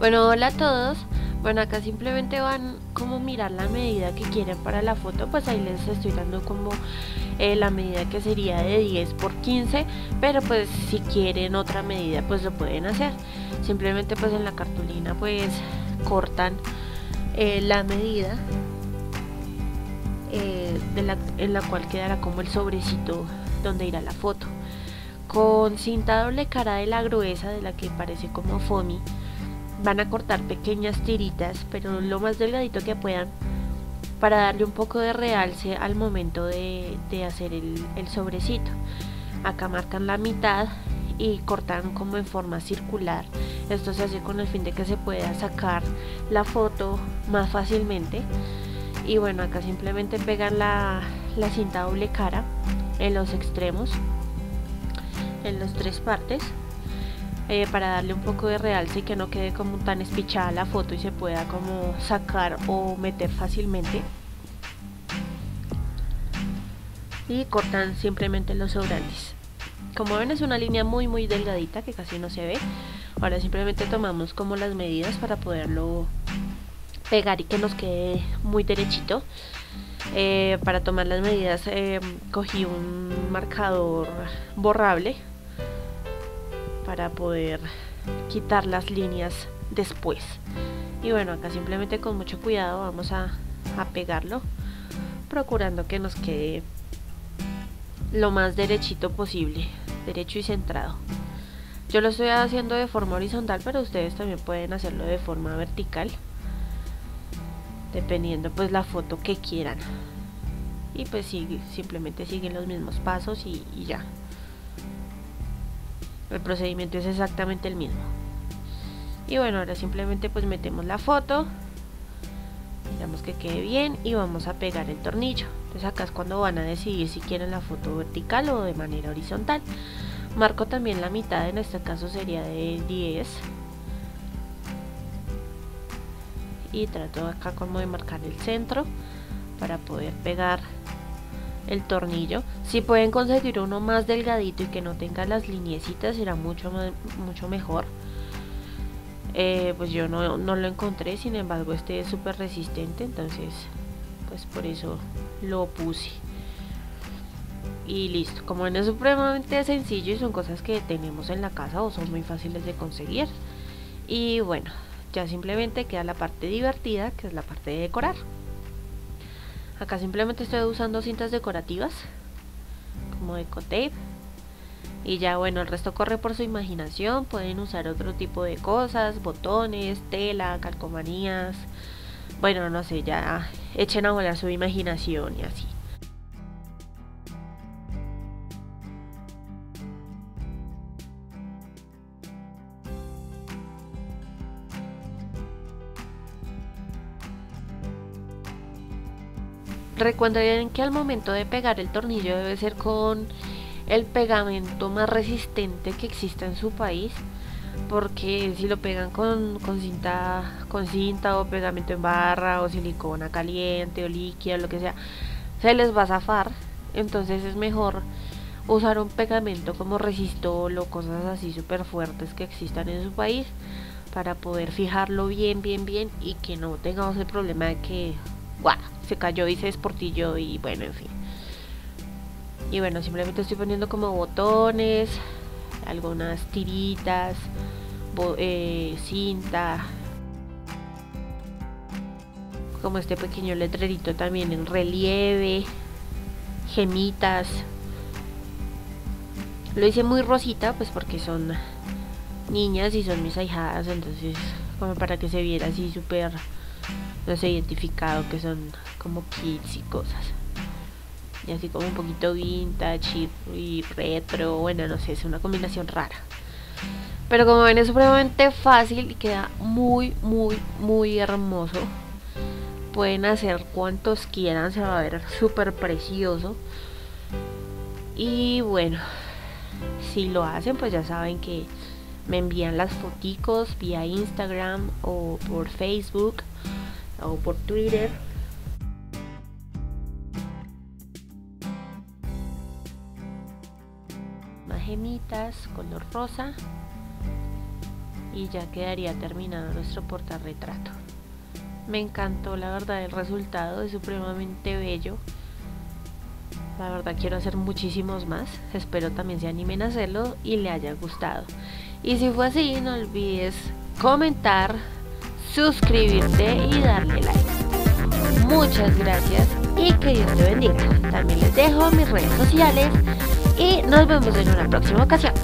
Bueno, hola a todos. Bueno, acá simplemente van como mirar la medida que quieren para la foto, pues ahí les estoy dando como eh, la medida que sería de 10 por 15, pero pues si quieren otra medida pues lo pueden hacer. Simplemente pues en la cartulina pues cortan eh, la medida eh, en la cual quedará como el sobrecito donde irá la foto. Con cinta doble cara de la gruesa de la que parece como foamy van a cortar pequeñas tiritas, pero lo más delgadito que puedan, para darle un poco de realce al momento de, hacer el, el, sobrecito. Acá marcan la mitad y cortan como en forma circular. Esto se hace con el fin de que se pueda sacar la foto más fácilmente. Y bueno, acá simplemente pegan la, la cinta doble cara en los extremos, en las tres partes eh, para darle un poco de realce y que no quede como tan espichada la foto y se pueda como sacar o meter fácilmente. Y cortan simplemente los sobrantes. Como ven es una línea muy muy delgadita que casi no se ve. Ahora simplemente tomamos como las medidas para poderlo pegar y que nos quede muy derechito. Eh, para tomar las medidas eh, cogí un marcador borrable para poder quitar las líneas después. Y bueno acá simplemente con mucho cuidado vamos a, pegarlo procurando que nos quede lo más derechito posible derecho y centrado. Yo lo estoy haciendo de forma horizontal pero ustedes también pueden hacerlo de forma vertical dependiendo pues la foto que quieran. Y pues simplemente siguen los mismos pasos y ya el procedimiento es exactamente el mismo. Y bueno ahora simplemente pues metemos la foto miramos que quede bien y vamos a pegar el tornillo. Entonces acá es cuando van a decidir si quieren la foto vertical o de manera horizontal. Marco también la mitad en este caso sería de 10 y trato acá como de marcar el centro para poder pegar el tornillo. Si pueden conseguir uno más delgadito y que no tenga las liniecitas será mucho, mucho mejor. Eh, pues yo no, no, lo encontré, sin embargo este es súper resistente, entonces pues por eso lo puse. Y listo, como es supremamente sencillo y son cosas que tenemos en la casa o son muy fáciles de conseguir. Y bueno, ya simplemente queda la parte divertida, que es la parte de decorar. Acá simplemente estoy usando cintas decorativas como tape y ya bueno el resto corre por su imaginación. Pueden usar otro tipo de cosas botones tela calcomanías. Bueno no sé ya echen a volar su imaginación y así Recuerden que al momento de pegar el tornillo debe ser con el pegamento más resistente que exista en su país porque si lo pegan con, cinta con cinta o pegamento en barra o silicona caliente o líquida lo que sea se les va a zafar. Entonces es mejor usar un pegamento como resistol o cosas así súper fuertes que existan en su país para poder fijarlo bien bien bien y que no tengamos el problema de que se cayó y se esportilló y bueno, en fin. Y bueno, simplemente estoy poniendo como botones, algunas tiritas, eh, cinta, como este pequeño letrerito también en relieve, gemitas. Lo hice muy rosita, pues porque son niñas y son mis ahijadas, entonces como para que se viera así súper no sé, identificado que son como kits y cosas. Y así como un poquito vintage y, retro, bueno, no sé, es una combinación rara. Pero como ven es supremamente fácil y queda muy, muy, muy hermoso. Pueden hacer cuantos quieran, se va a ver súper precioso. Y bueno, si lo hacen, pues ya saben que me envían las foticos vía Instagram o por Facebook o por Twitter. Más gemitas, color rosa. y ya quedaría terminado nuestro portarretrato. Me encantó la verdad el resultado, es supremamente bello. La verdad quiero hacer muchísimos más, espero también se animen a hacerlo y le haya gustado. Y si fue así, no olvides comentar, suscribirte y darle like. Muchas gracias y que Dios te bendiga. También les dejo mis redes sociales y nos vemos en una próxima ocasión.